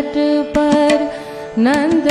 तट पर नंद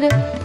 Thank you.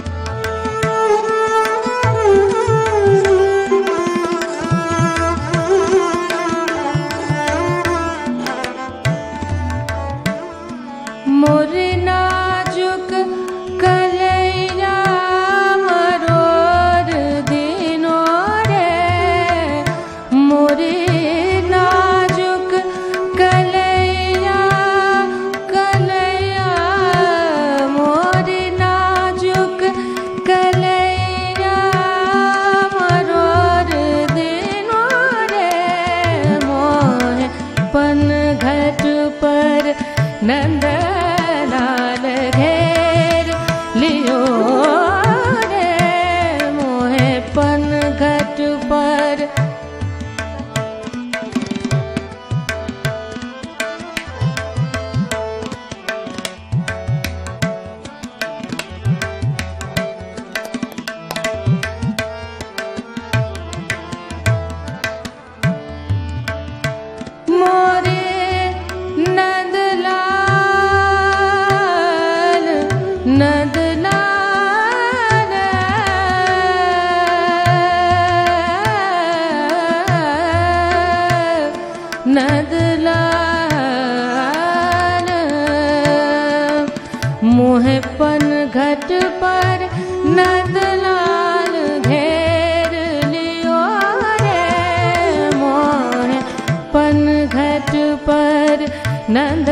नन्दार Nanda मोहे पन्घपर् नन्देर मोहे पन्घपरि नन्द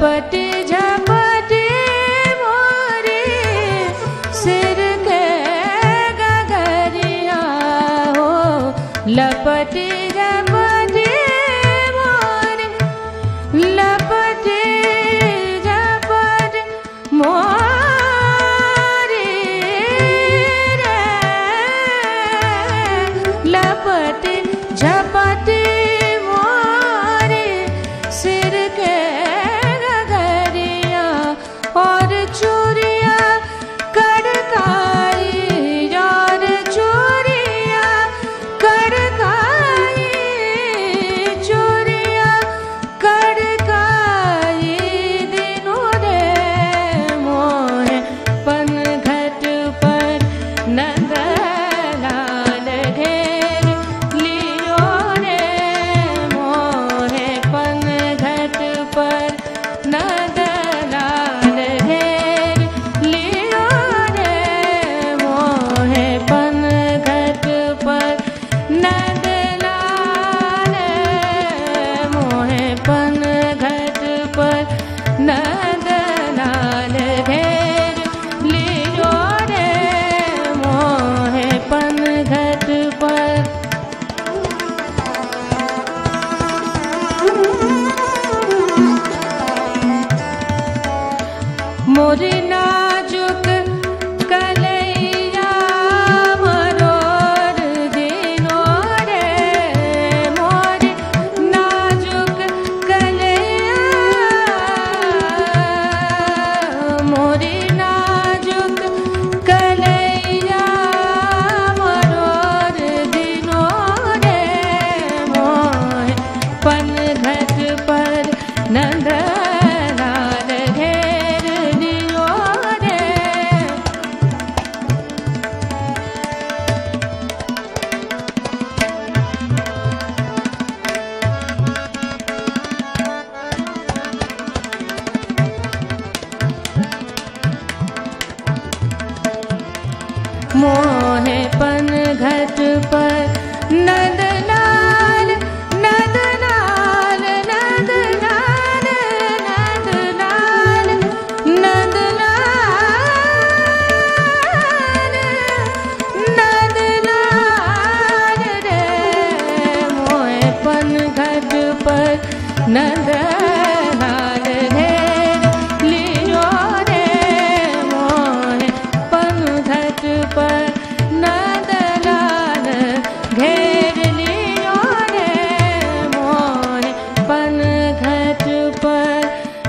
पटि जपति मोरिगर्या लपति Lord in मोहे पन घट पर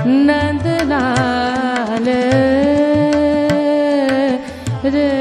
पर नंदलाल रे